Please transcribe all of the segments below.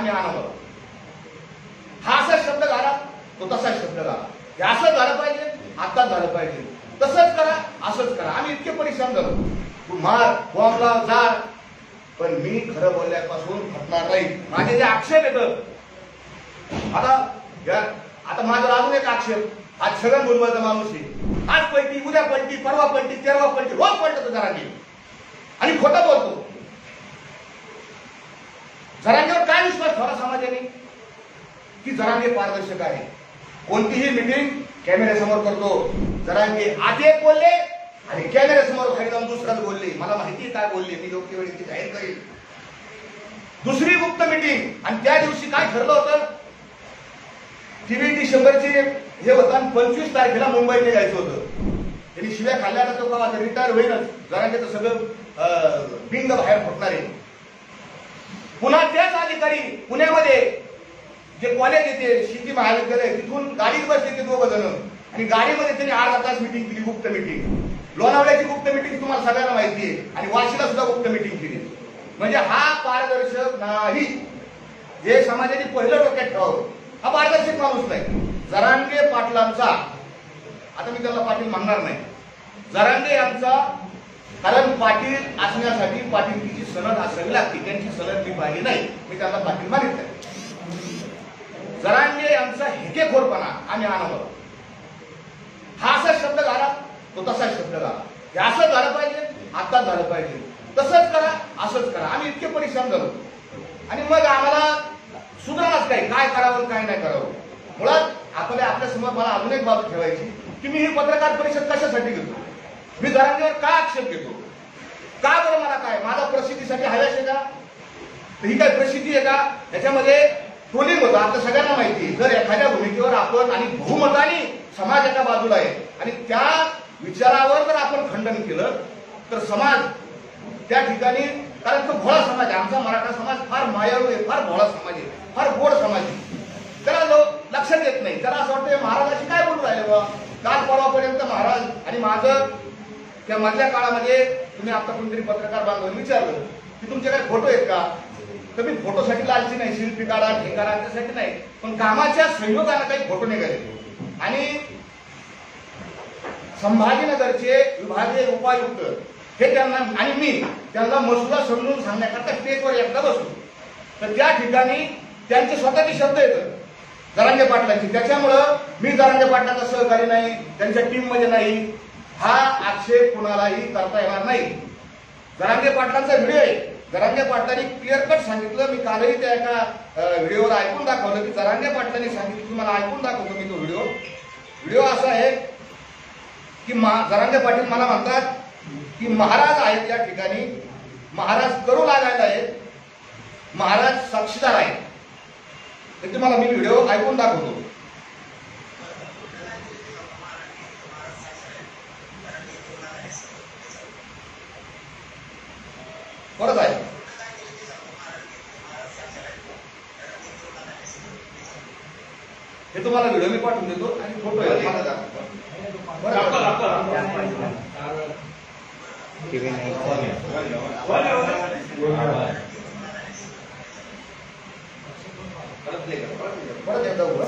आम्ही आणवलं हा असा शब्द घाला तो तसा शब्द घाला. हे असं झालं पाहिजे आता झालं पाहिजे. तसंच करा असंच करा. आम्ही इतके परिश्रम झालो तू मार बॉम्बला जा पण मी खरं बोलल्यापासून हटणार नाही. माझे जे आक्षेप येत आता आता माझा अजून एक आक्षेप. आज छगन बोलवायचा माणूस आहे. आज पलटी उद्या पलटी परवा पलटी तेरवा पलटी रोज पलटतो जरा आणि खोटं बोलतो. जरांगेवर काय विश्वास ठेवला समाजाने? की जरांगे पारदर्शक आहे. कोणतीही मिटिंग कॅमेऱ्यासमोर करतो. जरांगे आधी एक बोलले आणि कॅमेऱ्यासमोर खाली जाऊन दुसराच बोलले. मला माहिती काय बोलले. मी योग्य वेळी ती जाहीर करेल दुसरी गुप्त मिटिंग आणि त्या दिवशी काय ठरलं होतं? टीव्ही शंभरची हे होतं पंचवीस तारखेला मुंबईला जायचं होतं. त्यांनी शिव्या खाल्ल्या तर तो रिटायर होईलच. जरांगेचं सगळं बिंग बाहेर फुटणार आहे. पुन्हा त्याच अधिकारी पुण्यामध्ये जे कॉलेज येते शेती महाविद्यालय तिथून गाडीत बसले ते दोघ जण. आणि गाडीमध्ये त्यांनी अर्धा तास मिटिंग केली गुप्त मिटिंग लोणावळ्याची गुप्त मिटिंग तुम्हाला सगळ्यांना माहिती आहे. आणि वाशीला सुद्धा गुप्त मिटिंग केली. म्हणजे हा पारदर्शक नाही. जे समाजाने पहिलं डोक्यात ठेवावं. हा पारदर्शक माणूस नाही. जरांगे पाटलांचा आता मी त्याला पाटील म्हणणार नाही. जरांगे यांचा कारण पाटील असण्यासाठी पाटीलकीची सनद असावी लागते. त्यांची सनद मी पाहिली नाही. मी त्यांना पाटील मानित नाही जरांगे यांचा हेकेखोरपणा आम्ही अनुभव हा असा शब्द घाला तो तसा शब्द घाला हे असं झालं पाहिजे आता झालं पाहिजे. तसंच करा असंच करा. आम्ही इतके परिश्रम झालो आणि मग आम्हाला सुधारणाच काय काय करावं काय नाही करावं. मुळात आपल्या आपल्यासमोर मला अजून एक बाब ठेवायची की मी ही पत्रकार परिषद कशासाठी घेतो? मी घरांवर का आक्षेप घेतो? का बरं मला काय? माझा प्रसिद्धीसाठी हव्यास आहे का? ही काय प्रसिद्धी आहे का? याच्यामध्ये ट्रोलिंग होतं आता सगळ्यांना माहिती आहे. जर एखाद्या भूमिकेवर आपण आणि बहुमताने समाज एका बाजूला आहे आणि त्या विचारावर जर आपण खंडन केलं तर समाज त्या ठिकाणी कारण तो भोळा समाज आहे. आमचा मराठा समाज फार मायाळू आहे फार भोळा समाज आहे फार गोड समाज आहे. त्याला लोक लक्षात येत नाही. त्याला असं वाटतं महाराजाशी काय बोलू राहिले बा? काल परवापर्यंत महाराज आणि माझं त्या मधल्या काळामध्ये तुम्ही आता कोणतरी पत्रकार बांधव विचारलं की तुमचे काय फोटो आहेत का? तर मी फोटोसाठी लालची नाही शिल्पी काढा ठेकारा त्यासाठी नाही पण कामाच्या संयोगाने काही फोटो निघाले. आणि संभाजीनगरचे विभागीय उपायुक्त हे त्यांना आणि मी त्यांना मसुदा समजून सांगण्याकरता स्टेजवर एकदा बसलो. तर त्या ठिकाणी त्यांचे स्वतःचे शब्द येतात जरांगे पाटलांची. त्याच्यामुळं मी जरांगे पाटलाचा सहकारी नाही त्यांच्या टीममध्ये नाही. हा आक्षेप कुणालाही करता येणार नाही. जरांगे पाटलांचा व्हिडिओ आहे. जरांगे पाटलांनी क्लिअर कट सांगितलं. मी कालही त्या एका व्हिडिओवर ऐकून दाखवलं की जरांगे पाटलांनी सांगितलं की मला ऐकून दाखवतो मी तो व्हिडिओ. व्हिडिओ असा आहे की मा- जरांगे पाटील मला म्हणतात की महाराज आहेत या ठिकाणी. महाराज करू लागायला आहेत. महाराज साक्षीदार आहेत. ते तुम्हाला मी व्हिडिओ ऐकून दाखवतो. परत आहे. हे तुम्हाला व्हिडिओ मी पाठवून देतो आणि फोटो परत एकदा उभा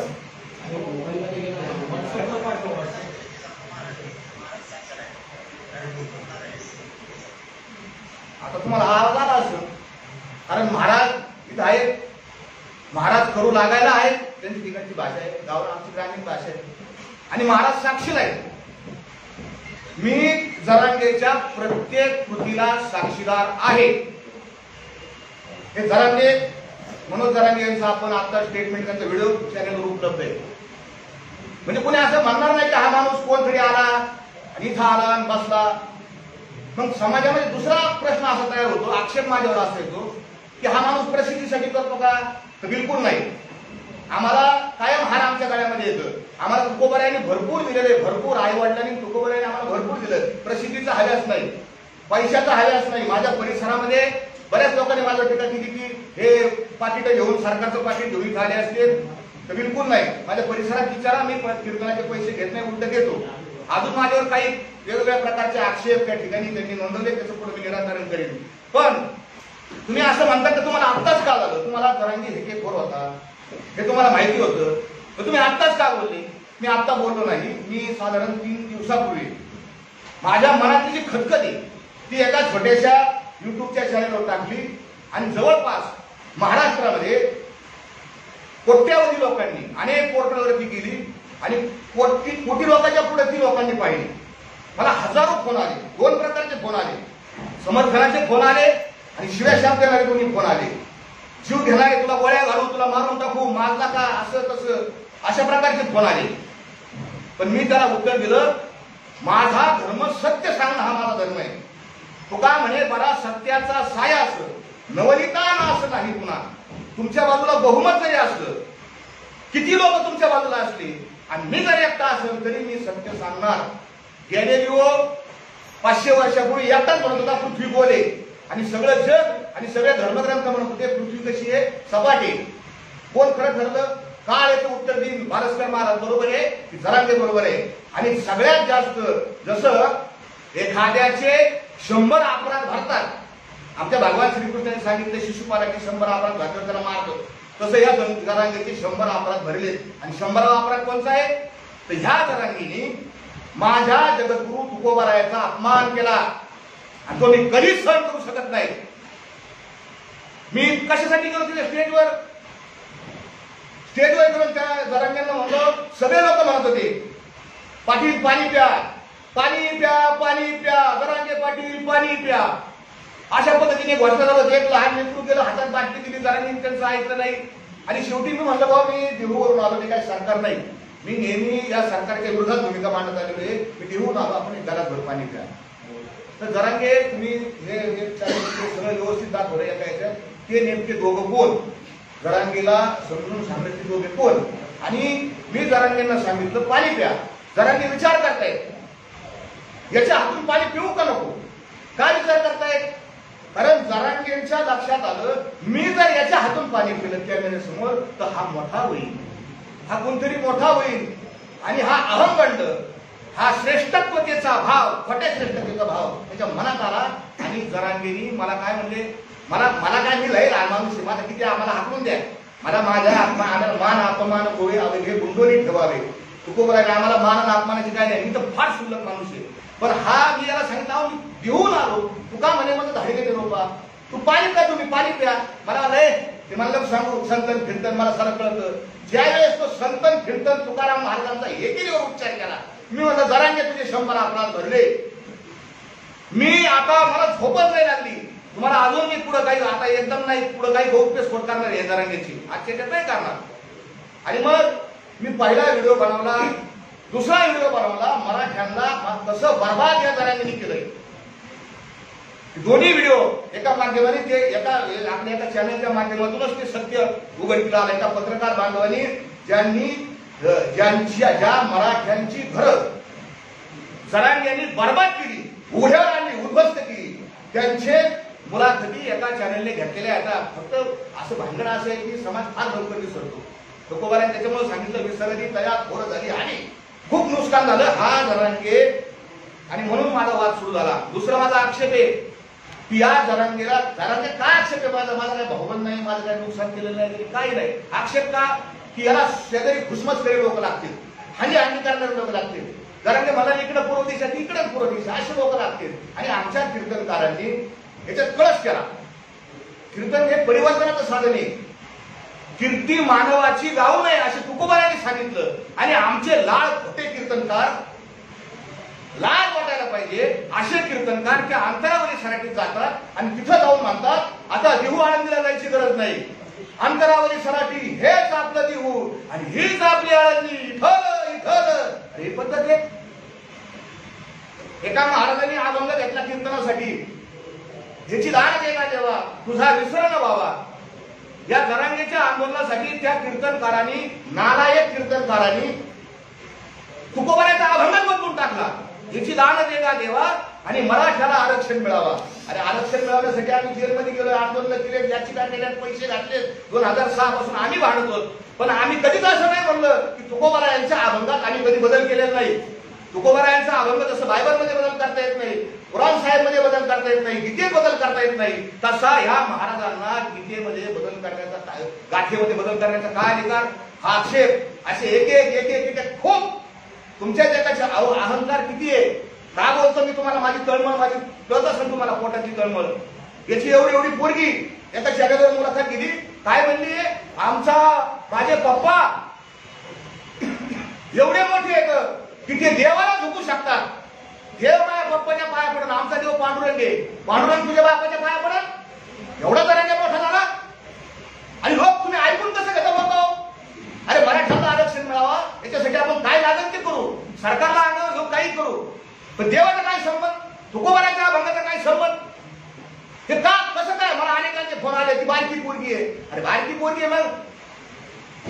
आता तुम्हाला हा आवाज आला कारण महाराज इथं आहेत. महाराज करू लागायला आहेत. त्यांची तिकडची भाषा आहे. गावाला आमची ग्रामीण भाषा आहे. आणि महाराज साक्षीला आहेत. मी जरांगेच्या प्रत्येक कृतीला साक्षीदार आहे. हे जरांगे मनोज जरांगे यांचा आपण आता स्टेटमेंट त्यांचा व्हिडिओ चॅनलवर उपलब्ध आहे. म्हणजे कोणी असं म्हणणार नाही की हा माणूस कोणतरी आला आणि इथं आला आणि बसला. मग समाजामध्ये दुसरा प्रश्न असा तयार होतो आक्षेप माझ्यावर असा येतो की हा माणूस प्रसिद्धीसाठी करतो का? तर बिलकुल नाही. आम्हाला कायम हार आमच्या गळ्यामध्ये येतं. आम्हाला तुकोबऱ्याने भरपूर दिलेलं आहे भरपूर आई वडिलांनी तुकोबऱ्याने आम्हाला भरपूर दिलं. प्रसिद्धीचा हव्यास नाही. पैशाचा हव्यास नाही. माझ्या परिसरामध्ये बऱ्याच लोकांनी माझ्या टीका केली की हे पाकिट घेऊन सरकारचं पाकिट घेऊन खाले असते तर बिलकुल नाही. माझ्या परिसरात विचारा मी कीर्तनाचे पैसे घेत नाही उलट घेतो. अजून माझ्यावर काही वेगवेगळ्या प्रकारचे आक्षेप त्या ठिकाणी त्यांनी नोंदवले त्याचं पुढे मी निराकरण करेन. पण तुम्ही असं म्हणता की तुम्हाला आत्ताच का झालं तुम्हाला जरांगी हे खोर होता हे तुम्हाला माहिती होतं. तर तुम्ही आत्ताच का बोलले? मी आत्ता बोललो नाही मी साधारण तीन दिवसापूर्वी. माझ्या मनातली जी खतखत आहे ती एका छोट्याशा युट्यूबच्या चॅनलवर टाकली आणि जवळपास महाराष्ट्रामध्ये कोट्यावधी लोकांनी अनेक पोर्टलवरती गेली. आणि कोटी कोटी लोकांच्या पुढे ती लोकांनी पाहिली. मला हजारो फोन आले दोन प्रकारचे फोन आले. समर्थनाचे फोन आले आणि शिव्या शाप देणारे दोन्ही फोन आले. जीव घेणारे तुला गोळ्या घालू तुला मारून टाकू मारला का असं तसं अशा प्रकारचे फोन आले. पण मी त्याला उत्तर दिलं माझा धर्म सत्य सांगणं हा माझा धर्म आहे. तुका म्हणे बरा सत्याचा साया असं. नवनिता असं नाही पुन्हा. तुमच्या बाजूला बहुमत जरी असलं किती लोक तुमच्या बाजूला असले आणि मी जर एकटा असेल तरी मी सत्य सांगणार. गॅलेलिओ पाचशे वर्षापूर्वी एकटाच म्हणत होता पृथ्वी बोले. आणि सगळं जग आणि सगळे धर्मग्रंथ म्हणत होते पृथ्वी कशी आहे? सपाट. आहे कोण खरं ठरलं? काळ याचं उत्तर देईन. भारस्कर महाराज बरोबर आहे की जरांगे बरोबर आहे. आणि सगळ्यात जास्त जसं एखाद्याचे शंभर अपराध भरतात. आमच्या भगवान श्रीकृष्णाने सांगितलं शिशुपालाचे शंभर अपराध घातलं त्याला मारतो. तसं या जन- शंभर अपराध भरले. आणि शंभरावा अपराध कोणता आहे? तर ह्या जरांगीने माझ्या जगद्गुरु तुकोबारायाचा अपमान केला. आणि तो मी कधीच सहन करू शकत नाही. मी कशासाठी गेलो तिथे स्टेजवर स्टेजवर करून त्या जरांग्यांना म्हणलो सगळे लोक म्हणत होते पाटील पाणी प्या पाणी प्या पाणी प्या जरांगे पाटील पाणी प्या. अशा पद्धतीने घोषणा झालं एक लहान लेकरू गेलं हातात बाटली दिली जरांगे त्यांचं ऐकलं नाही. आणि शेवटी मी म्हणलं बाबा मी देहूवरून आलो ते काय सरकार नाही. मी नेहमी या सरकारच्या विरोधात भूमिका मांडत आलेलो आहे. मी देऊन आलो आपण घरात भर पाणी प्या. तर जरांगे तुम्ही हे सगळं व्यवस्थित दाखवलं भर याच्यात ते नेमके दोघं कोण? जरांगेला समजून सांगितलं दोघे कोण? आणि मी जरांगेंना सांगितलं पाणी प्या. जरांगे विचार करतायत. याच्या हातून पाणी पिऊ का नको? काय विचार करतायत? कारण जरांगेंच्या लक्षात आलं मी जर याच्या हातून पाणी पिलं कॅमेऱ्यासमोर तर हा मोठा होईल. हा कोणतरी मोठा होईल. आणि हा अहंगंड हा श्रेष्ठत्वतेचा भाव खोट्या श्रेष्ठतेचा भाव त्याच्या मनात आला. आणि जरांगेनी मला काय म्हणले? मला मला काय मी लय लहान माणूस आहे. माझा किती आम्हाला हाकलून द्या. मला माझ्या आत्मा मान अपमान गोळे अवघे गुंडोनी ठेवावे. तुकोबर आहे आम्हाला मान आणि अपमानाची काय नाही. मी तर फार शुल्लक माणूस आहे. पण हा मी याला मी घेऊन आलो. तू का म्हणे माझं धाडे गेले रोपा तू पाणी प्या तुम्ही पाणी प्या. मला लय ते मला सांगू संतन फिरतन मला सारं कळतं. ज्यावेळेस तो संतन फिरतन तुकाराम महाराजांचा एकेरीवर उच्चार केला. मी म्हणलं जरांगे तुझे शंभर अपराध भरले मी आता मला झोपच नाही लागली. तुम्हाला अजून मी पुढे काही आता एकदम नाही पुढे काही गौप्य स्फोट करणार हे जरांगेची. आजच्या त्यात नाही करणार. आणि मग मी पहिला व्हिडिओ बनवला दुसरा व्हिडिओ बनवला मराठ्यांना कसं बर्बाद या जरांगेने केलंय. दोन्ही व्हिडिओ एका माध्यमाने ते एका आपल्या एका चॅनलच्या माध्यमातूनच ते सत्य उघडकीला आलं. एका पत्रकार बांधवांनी ज्यांनी ज्यांच्या ज्या मराठ्यांची घरं जरांग्यांनी बर्बाद केली उघड्यावर आणली उद्ध्वस्त केली त्यांचे मुलाखती एका चॅनलने घेतलेल्या आता फक्त असं भांडण असं आहे की समाज फार लवकर विसरतो तुकोबाराने त्याच्यामुळे सांगितलं विसरली तयार थोडं झाली आणि खूप नुकसान झालं. हा जरांगे आणि म्हणून माझा वाद सुरू झाला. दुसरा माझा आक्षेप आहे या जरांगेला जरांगे काय आक्षेप आहे माझा? माझा काय भावबंद नाही माझं काय नुकसान केलेलं नाही तरी काही नाही. आक्षेप का? की याला शेजारी खुसमसलेले लोक लागतील. हानी हानी करणारे लोक लागतील. जरांगे मला इकडे पूर्व दिशा इकडे पूर्व दिशा असे लोक लागतील. आणि आमच्या कीर्तनकारांनी याच्यात कळस केला. कीर्तन हे परिवर्तनाचं साधन आहे. कीर्ती मानवाची गाऊ नये असे तुकोबारांनी सांगितलं. आणि आमचे लाळ खोटे कीर्तनकार लाज वाटायला पाहिजे असे कीर्तनकार की अंतरावरील सराटीत जातात आणि तिथं जाऊन म्हणतात आता देहू आळंदीला जायची गरज नाही. अंतरावरी सराटी हेच आपलं देहू आणि हीच आपली आळंदी. इथं इथं हे पद्धत आहे. एका महाराजांनी अभंग घेतला कीर्तनासाठी. ह्याची दान दे ना देवा तुझा विसर न व्हावा या जरांगेच्या आंदोलनासाठी त्या कीर्तनकारांनी नालायक कीर्तनकारांनी तुकोबऱ्याचा अभंग बदलून टाकला. याची दान देगा देवा आणि मराठ्याला आरक्षण मिळावा. आणि आरक्षण मिळवण्यासाठी आम्ही जेलमध्ये गेलो आंदोलन केले याचिका केल्यात पैसे घातले दोन हजार सहा पासून आम्ही भांडतो. पण आम्ही कधीच असं नाही म्हणलं की तुकोबारा यांच्या अभंगात आम्ही कधी बदल केलेला नाही. तुकोबारा यांचा अभंग जसं बायबलमध्ये बदल करता येत नाही कुराण साहेबमध्ये बदल करता येत नाही गीतेत बदल करता येत नाही. तसा ह्या महाराजांना गीतेमध्ये बदल करण्याचा काय- गाठेमध्ये बदल करण्याचा काय अधिकार? हा आक्षेप. असे एक एक एक एक खूप तुमच्या जगाचे अहो अहंकार किती आहे? का बोलतो मी तुम्हाला? माझी तळमळ माझी कळत असेल तुम्हाला पोटाची तळमळ. याची एवढी एवढी पोरगी एका जगावर मुलाखत गेली काय म्हणली? आमचा माझे पप्पा एवढे मोठे आहेत की ते देवाला झुकू शकतात. देव माझ्या पप्पाच्या पाया पडून आमचा देव पांडुरंग. आहे पांडुरंग तुझ्या बापाच्या पाया पडत एवढा जरांगे मोठा झाला. आणि लोक तुम्ही ऐकून कसं घेता बोलतो? अरे मराठी आरक्षण मिळावा याच्यासाठी आपण काय लागत ते करू. सरकारला अंगावर घेऊन काही करू. पण देवाचा काय संबंध? तुकोबाराच्या भंगाचा काय संबंध? हे का कसं काय? मला अनेकांचे फोन आले ती बारकी पोरगी आहे. अरे बारकी पोरगी आहे मग.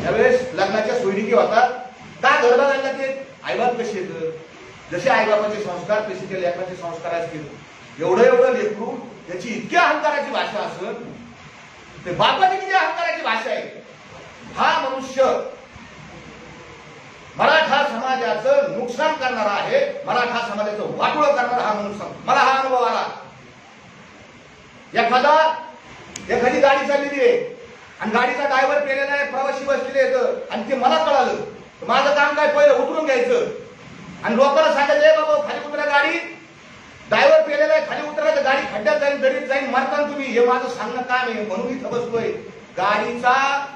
त्यावेळेस लग्नाच्या सोयरिकी होतात? का घरला बघायला ते? आईबाप कसे येत जसे आईबापाचे संस्कार तसे ते लेखनाचे संस्कार असतील एवढं एवढं लेखू त्याची इतक्या अहंकाराची भाषा असत ते बापाची किती अहंकाराची भाषा आहे? हा मनुष्य मराठा समाजाचं नुकसान करणारा आहे. मराठा समाजाचं वाटोळ करणारा हा माणूस मला हा अनुभव आला. एखादा एखादी गाडी चाललेली आहे. आणि गाडीचा ड्रायव्हर पेलेला आहे प्रवासी बसलेले आहेत. आणि ते मला कळालं. माझं काम काय? पहिलं उतरून घ्यायचं. आणि लोकांना सांगायचं बाबा खाली उतरा गाडी. ड्रायव्हर पेलेला आहे खाली उतरा तर गाडी खड्ड्यात जाईल दरीत जाईल मारताना तुम्ही. हे माझं सांगणं काम आहे. म्हणून इथं बसलोय. गाडीचा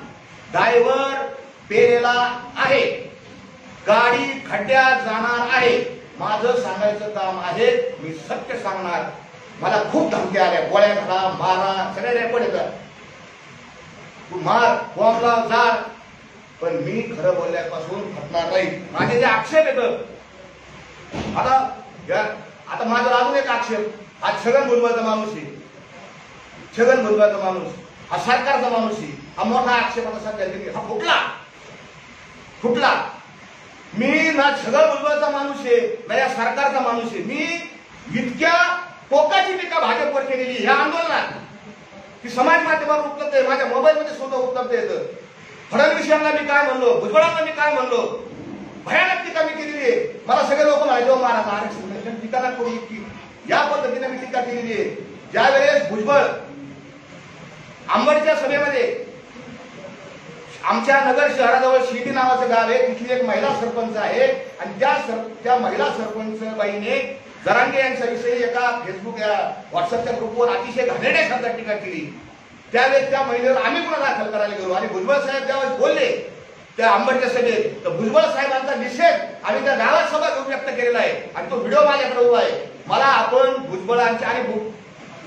ड्रायव्हर पेलेला आहे. गाडी खड्ड्यात जाणार आहे. माझं सांगायचं काम आहे मी सत्य सांगणार. मला खूप धमक्या आल्या. गोळ्या घाला मारा सगळ्या रेकॉर्ड येतात. तू मार बॉम्बला जा पण मी खरं बोलल्यापासून हटणार नाही. माझे जे आक्षेप येत आता आता माझा अजून एक आक्षेप. हा छगन भुजबळचा माणूस आहे. छगन भुजबळचा माणूस. हा सरकारचा माणूस आहे. हा मोठा आक्षेप आता सध्या हा फुटला. फुटला. मी ना छगन भुजबळचा माणूस आहे ना या सरकारचा माणूस आहे. मी इतक्या टोकाची टीका भाजपवर केलेली ह्या आंदोलनात. की समाज माध्यमावर उपलब्ध आहे माझ्या मोबाईलमध्ये सुद्धा उपलब्ध येतं फडणवीस यांना मी काय म्हणलो? भुजबळांना मी काय म्हणलो? भयानक टीका मी केलेली आहे. मला सगळे लोक म्हणायचे "हो महाराज आरक्षण म्हणजे टीका ना करू इतकी. या पद्धतीने मी टीका केलेली आहे. ज्यावेळेस भुजबळ आंबडच्या सभेमध्ये आमच्या नगर शहराजवळ शिर्डी नावाचं गाव आहे. तिथली एक महिला सरपंच आहे. आणि त्या सर त्या महिला सरपंच बाईने जरांगे यांच्याविषयी एका फेसबुक या व्हॉट्सअपच्या ग्रुपवर अतिशय घाणेरड्या शब्दात टीका केली. त्यावेळेस त्या महिलेवर आम्ही गुन्हा दाखल करायला गेलो. आणि भुजबळ साहेब त्यावेळेस बोलले त्या आंबडच्या सभेत तर भुजबळ साहेबांचा निषेध आम्ही त्या गावात सभा घेऊन व्यक्त केलेला आहे. आणि तो व्हिडिओ माझ्याकडे उभा आहे. मला आपण भुजबळांच्या आणि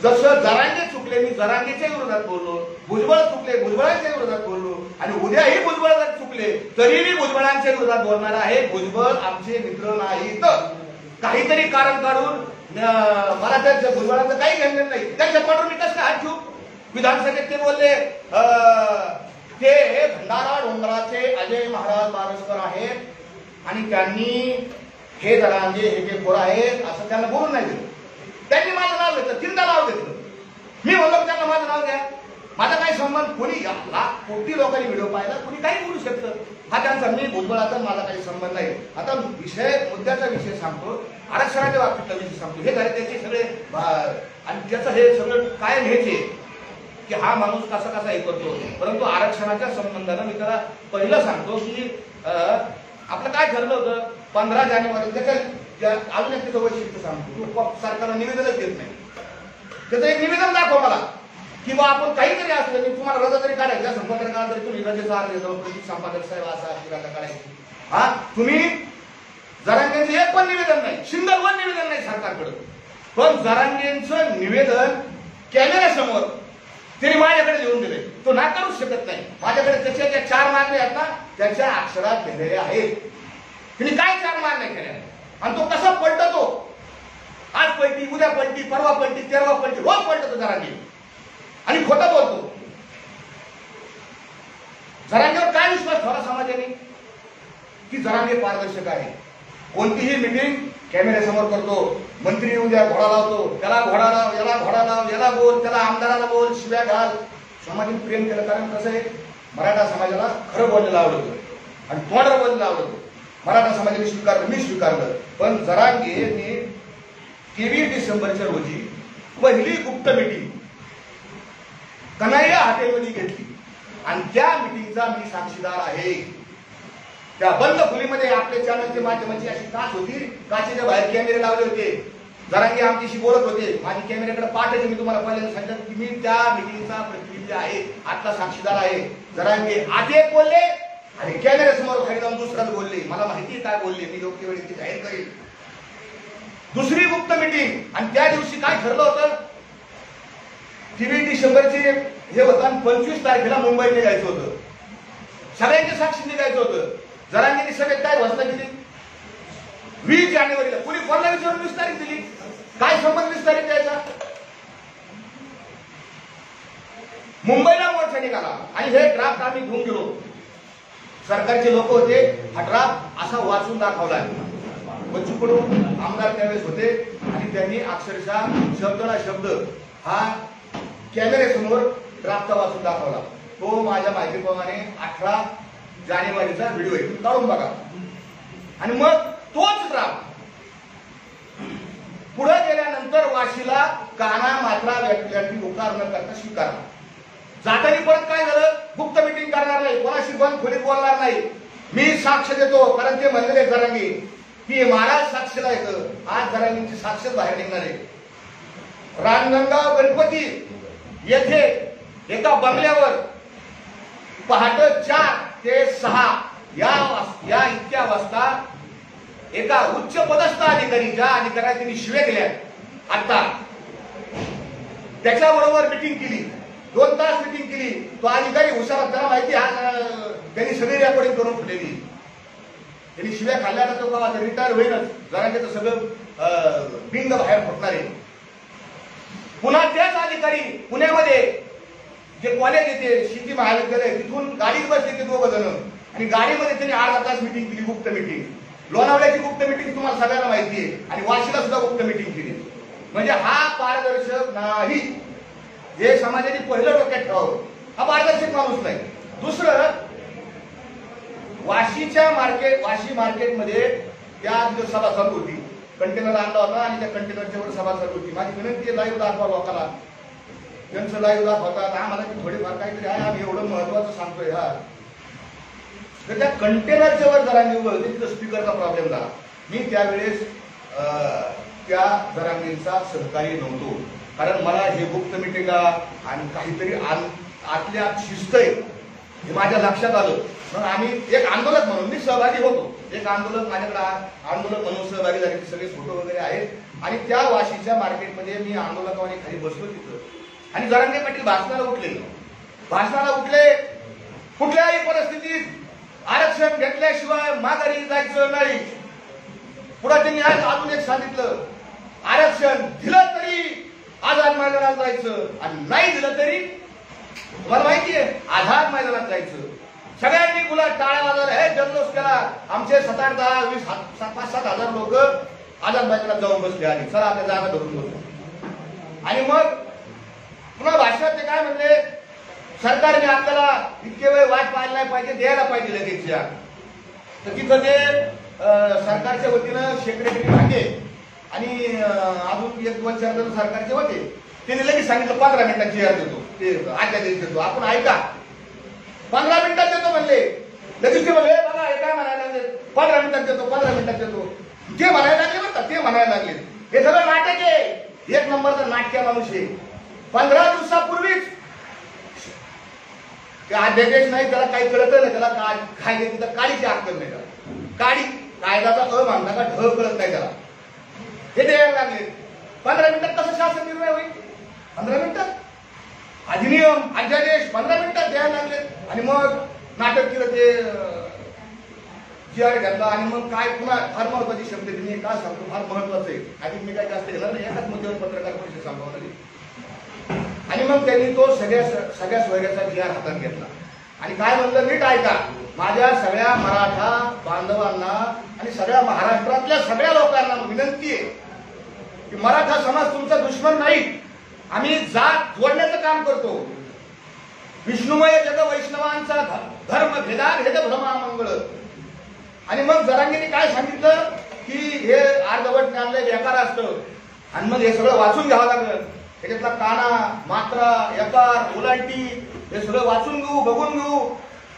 जसं जरांगे चुकले मी जरांगेच्या विरोधात बोललो. भुजबळ चुकले भुजबळांच्या विरोधात बोललो. आणि उद्याही भुजबळ जर चुकले. तरी मी भुजबळांच्या विरोधात बोलणार आहे. भुजबळ आमचे मित्र नाहीत. काहीतरी कारण काढून मला त्यांच्या भुजबळाचं काही घेणं नाही त्यांच्या पाठवून मी कसं हात ठेवू विधानसभेत ते बोलले अं, ते भंडारा डोंगराचे अजय महाराज बारसकर आहेत आणि त्यांनी हे दरांजे हे जे पोर आहेत असं त्यांना बोलून नाही दिलं. त्यांनी माझं नाव घेतलं तीनदा नाव घेतलं. मी म्हणलो त्यांना माझं नाव घ्या माझा काही संबंध कोणी लाख कोटी लोकांनी व्हिडिओ पाहिला? कोणी काही बोलू शकतं. हा त्यांचा मी भूतबळाचा माझा काही संबंध नाही आता विषय मुद्द्याचा विषय सांगतो. आरक्षणाच्या बाबतीतला विषय सांगतो. हे झाले त्याचे सगळे भा- आणि त्याचं हे सगळं काय हेच आहे की हा माणूस कसा कसा हे करतो. परंतु आरक्षणाच्या संबंधानं मी त्याला पहिलं सांगतो की आपलं काय ठरलं होतं? पंधरा जानेवारी त्याच्या अजून एक त्याचं वैशिष्ट्य सांगतो. तू सरकारला निवेदनच देत नाही. त्याचं एक निवेदन दाखव मला. किंवा आपण काहीतरी असलं मी तुम्हाला रजा तरी काढायची असेल तरी तुम्ही रजेचा आले देतो प्रतीक संपादक साहेब असा अशी रजा काढायची. हा तुम्ही जरांगेंचं एक पण निवेदन नाही सिंगल वन निवेदन नाही सरकारकडं. पण जरांगेंचं निवेदन कॅमेऱ्यासमोर त्यांनी माझ्याकडे लिहून दिले तो नाकारूच शकत नाही. माझ्याकडे त्याच्या ज्या चार मागण्या आहेत ना त्याच्या अक्षरात लिहिलेल्या आहेत. त्यांनी काय चार मागण्या केल्या? आणि तो कसा पलटतो? आज पलटी उद्या पलटी परवा पलटी तेरवा पलटी रोज पलटतो जरांगे. आणि खोटं बोलतो. जरांगेवर काय विश्वास ठेवला समाजाने? की जरांगे पारदर्शक आहे. कोणतीही मिटिंग कॅमेऱ्यासमोर करतो. मंत्री येऊन द्या घोडा लावतो. त्याला घोडा लाव याला घोडा लाव याला बोल त्याला आमदाराला बोल शिव्या घाल. समाजाने प्रेम केलं. कारण कसं आहे? मराठा समाजाला खरं बोललेलं आवडतं आणि तोंडावर लावलं. आवडतं मराठा समाजाने स्वीकारलं. मी स्वीकारलं. पण जरांगे मी तेवीस डिसेंबरच्या रोजी पहिली गुप्त मिटिंग कन्हैया हॉटेलमध्ये घेतली. आणि त्या मिटिंगचा मी साक्षीदार आहे. त्या बंद खोलीमध्ये आपले चॅनलचे माध्यमाची अशी काच होती. काचेच्या बाहेर कॅमेरे लावले होते. जरांगी आमच्याशी बोलत होते. माझी कॅमेऱ्याकडे पाठ मी तुम्हाला पहिल्यांदा सांगितलं की मी त्या मिटिंगचा प्रतिनिधी आहे. आतला साक्षीदार आहे. जरांगे आधी एक बोलले आणि कॅमेऱ्या समोर खाली जाऊन दुसराच बोलले. मला माहिती काय बोलले. मी योग्य वेळी ती जाहीर करेल दुसरी गुप्त मिटिंग आणि त्या दिवशी काय ठरलं होतं? तेवीस डिसेंबरचे हे होतं आणि पंचवीस तारखेला मुंबईत निघायचं होतं. सगळ्यांच्या साक्षी निघायचं होतं. जरांगीने सभेत काय घोषणा केली वीस जानेवारीला. कुणी कोणाला विचारून वीस तारीख दिली? काय संबंध वीस तारीख द्यायचा? मुंबईला मोर्चा निघाला. आणि हे ड्राफ्ट आम्ही घेऊन गेलो. सरकारचे लोक होते. हा ड्राफ्ट असा वाचून दाखवला. बच्चू कडू आमदार त्यावेळेस होते. आणि त्यांनी अक्षरशः शब्द ना शब्द हा कॅमेऱ्यासमोर ड्राफ्ट वाचून दाखवला. तो माझ्या माहितीप्रमाणे अठरा जानेवारीचा व्हिडिओ आहे. तुम्ही काढून बघा. आणि मग तोच ड्राफ्ट पुढे गेल्यानंतर वाशीला काना मात्रा व्यक्ती उकार न करता स्वीकारला जातानी परत काय झालं? गुप्त मिटिंग करणार नाही. कोणाशी बंद खोलीत बोलणार नाही. मी साक्ष देतो कारण ते म्हणलेले जरांगी. की महाराज साक्षीला येतं. आज जरांगींची साक्ष बाहेर निघणार आहे. रानगंगा गणपती. येथे एका बंगल्यावर पहाटे चार ते सहा या या इतक्या वाजता एका उच्च पदस्थ अधिकारी ज्या अधिकाऱ्या त्यांनी शिव्या दिल्या. आता त्याच्याबरोबर मिटिंग केली. दोन तास मिटिंग केली. तो अधिकारी हुशार त्याला माहिती हा त्यांनी सगळी रेकॉर्डिंग करून ठेवलेली. त्यांनी शिव्या खाल्ल्या तर तो रिटायर होईलच. जरा त्याचं सगळं बिंग बाहेर फुटणार आहे. पुन्हा त्याच अधिकारी पुण्यामध्ये जे कॉलेज येते शेती महाविद्यालय तिथून गाडीत बसले ते दोघं जण. आणि गाडीमध्ये त्यांनी अर्धा तास मिटिंग केली गुप्त मिटिंग लोणावळ्याची गुप्त मिटिंग तुम्हाला सगळ्यांना माहिती आहे. आणि वाशीला सुद्धा गुप्त मिटिंग केली. म्हणजे हा पारदर्शक नाही. हे समाजाने पहिलं डोक्यात ठेवावं. हा पारदर्शक माणूस नाही. दुसरं वाशीच्या मार्केट वाशी मार्केटमध्ये त्या सभा चालू होती. कंटेनर आणला होता आणि त्या कंटेनरच्या वर सभा चालू होती. माझी विनंती आहे लाईव्ह दाखवा लोकांना. त्यांचं लाईव्ह दाखवता आम्हाला की थोडेफार काहीतरी आहे. आम्ही एवढं महत्वाचं सांगतोय हा. तर त्या कंटेनरच्या वर जरा निवड होती तिथं स्पीकरचा प्रॉब्लेम झाला. मी त्यावेळेस त्या जरांगींचा सहकारी नव्हतो. कारण मला हे गुप्त मिटिंगा आणि काहीतरी आतल्या आत शिस्त आहे हे माझ्या लक्षात आलं. मग आम्ही एक आंदोलक म्हणून मी सहभागी होतो. एक आंदोलक माझ्याकडे आंदोलक म्हणून सहभागी झाले. सगळे फोटो वगैरे आहेत. आणि त्या वाशीच्या मार्केटमध्ये मी आंदोलकाने खाली बसलो तिथं. आणि जरांगे पाटील भाषणाला उठले. भाषणाला उठले. कुठल्याही परिस्थितीत आरक्षण घेतल्याशिवाय माघारी जायचं नाही. पुढे त्यांनी आज अजून एक सांगितलं. आरक्षण दिलं तरी आझाद मैदानात जायचं. आणि नाही दिलं तरी तुम्हाला माहितीये आझाद मैदानात जायचं. सगळ्यांनी गुलाब टाळ्या वाजवल्या. हे जल्लोष केला. आमचे सात आठ दहा वीस सात पाच सात हजार लोक आझाद जाऊन बसले आणि चला आपल्या जागा धरून बसलो आणि मग पुन्हा भाषणात ते काय म्हणले? सरकारने आपल्याला इतके वेळ वाट पाहायला नाही पाहिजे द्यायला पाहिजे लगेच या. तर तिथं ते सरकारच्या वतीनं सेक्रेटरी भांगे आणि अजून एक दोन चार जण सरकारचे होते. त्यांनी लगेच सांगितलं पंधरा मिनिटाची याद देतो ते आजच्या देतो आपण ऐका. पंधरा मिनिटात देतो म्हणले. लगेच ते म्हणले बघा हे काय म्हणायला लागले? पंधरा मिनिटात देतो पंधरा मिनिटात देतो. ते म्हणायला लागले बरं का ते म्हणायला लागले. हे सगळं नाटक आहे. एक नंबरचा नाटक्या माणूस आहे. पंधरा दिवसापूर्वीच ते अध्यादेश नाही त्याला काही कळत नाही त्याला काय काय तिथं काळीची अक्कल नाही त्याला काळी कायद्याचा अ मानला का ढ कळत नाही त्याला. हे द्यायला लागले. पंधरा मिनिटात कसं शासन निर्णय होईल? पंधरा मिनिटात? अधिनियम. अध्यादेश पंधरा मिनिटात द्यायला लागले. आणि मग नाटक केलं ते जी आर घेतला आणि मग काय पुन्हा फार महत्वाची शब्द त्यांनी काय सांगतो फार महत्वाचं आहे. अधिक मी काय जास्त घेणार नाही एकाच मुद्द्यावर पत्रकार परिषद सांगावं आहे. आणि मग त्यांनी तो सगळ्या सगळ्या सोयऱ्याचा जी आर हातात घेतला. आणि काय म्हणलं नीट ऐका. माझ्या सगळ्या मराठा बांधवांना आणि सगळ्या महाराष्ट्रातल्या सगळ्या लोकांना विनंती आहे की मराठा समाज तुमचा दुश्मन नाही. आम्ही जात जोडण्याचं काम करतो. विष्णुमय जग वैष्णवांचा धर्म भेदा भेद भ्रमामंगळ आणि मग जरांगीने काय सांगितलं? की हे अर्धवट ज्ञानलय व्यापार असतं. आणि मग हे सगळं वाचून घ्यावं लागलं. त्याच्यातला काना मात्रा यकार ओलांटी हे सगळं वाचून घेऊ बघून घेऊ.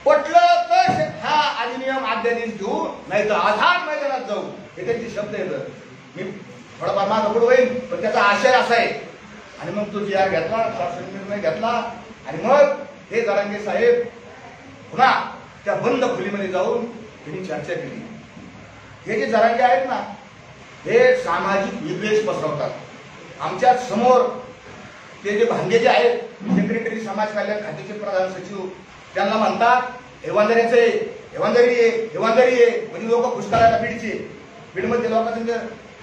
पटलं तर हा अधिनियम अध्यादेश घेऊ नाही तर आधार मैदानात जाऊ. हे त्यांचे शब्द येतं मी थोडाफार माझा होईल पण त्याचा आशय असा आहे. आणि मग तो जिया घेतला शासन निर्णय घेतला. आणि मग हे जरांगे साहेब पुन्हा त्या बंद खोलीमध्ये जाऊन त्यांनी चर्चा केली. हे जे जरांगे आहेत ना हे सामाजिक विद्वेष पसरवतात. आमच्यासमोर ते जे भांगे जे आहेत सेक्रेटरी समाज कल्याण खात्याचे प्रधान सचिव त्यांना म्हणतात हेवांदऱ्याचे हेवांदरी आहे हेवांदरी आहे म्हणजे लोक खुश करायला बीडचे. बीडमध्ये लोकांचे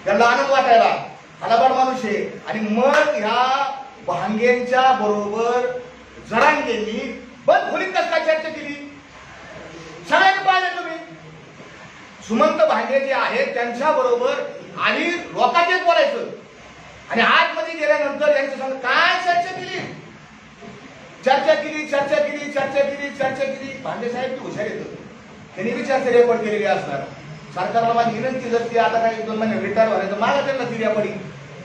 त्यांना आनंद वाटायला. हलाबाड माणूस आहे. आणि मग ह्या भांगेंच्या बरोबर जरांगेंनी बंद खोलीत कसं काय चर्चा केली? सगळ्यांनी पाहिलं तुम्ही? सुमंत भांगे जे आहेत त्यांच्या बरोबर आणि लोकांचेच बोलायचं. आणि आतमध्ये गेल्यानंतर यांच्या संग काय चर्चा केली? चर्चा केली चर्चा केली चर्चा केली चर्चा केली. भांडे साहेब ती हुशार येतो त्यांनी बी चर्चा रेकॉर्ड केलेली असणार. सरकारला माझी विनंती जर ती आता काही दोन महिने रिटायर व्हायला तर मागा त्यांना ती पडी.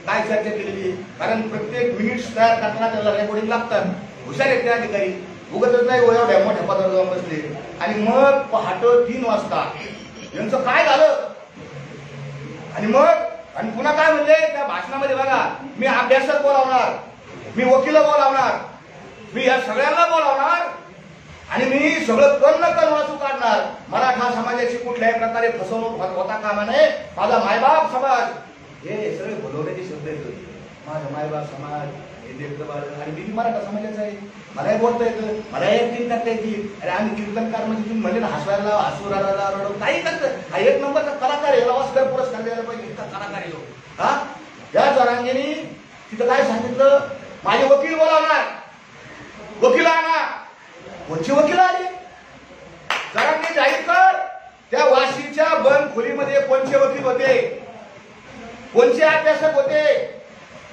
काय चर्चा केलेली? आहे. कारण प्रत्येक मिनिट्स तयार करताना त्याला रेकॉर्डिंग लागतात. हुशार आहेत ते अधिकारी. उगतच नाही हो, एवढ्या मोठ्या पदावर जाऊन बसले. आणि मग पहाट तीन वाजता. यांचं काय झालं? आणि मग? आणि पुन्हा काय म्हणले? त्या भाषणामध्ये बघा मी अभ्यासक बोलावणार. मी वकील बोलावणार. मी या सगळ्यांना बोलावणार. आणि मी सगळं कन्न न कण वाचू काढणार. मराठा समाजाची कुठल्याही प्रकारे फसवणूक होता कामा नये. माझा मायबाप समाज. हे सगळे बोलवण्याचे शब्द येतो माझा मायबाप समाज हे देखतं आणि मी मराठा समाजाचा आहे. मलाही बोलता येतं. मलाही ऍक्टिंग करता येते अरे आम्ही कीर्तनकार म्हणजे तुम्ही म्हणले ना हसवायला हसू राहायला रडू. काही करतं हा एक नंबरचा कलाकार आहे. याला ऑस्कर पुरस्कार द्यायला पाहिजे. इतका कलाकार आहे हा? या जरांगेनी तिथं काय सांगितलं? माझे वकील बोलावणार. वकील आणा. कोणची वकील जरा मीच जाहीर कर. त्या वाशीच्या बंद खोलीमध्ये कोणचे वकील होते? कोणचे अभ्यासक होते?